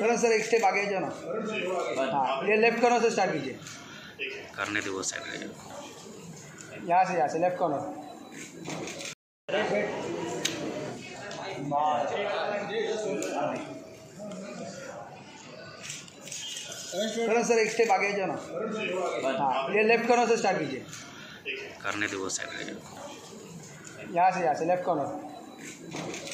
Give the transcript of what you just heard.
थोड़ा सर एक स्टेप आगे जाओ ना। हाँ ये लेफ़्ट कॉर्नर से स्टार्ट कीजिए। करने दो वो साइड यहाँ से यहाँ से लेफ़्ट कॉर्नर थोड़ा सर एक स्टेप आगे जाओ ना। हाँ ये लेफ़्ट कॉर्नर से स्टार्ट कीजिए। करने दो वो साइड यहाँ से यहाँ से लेफ़्ट कॉर्नर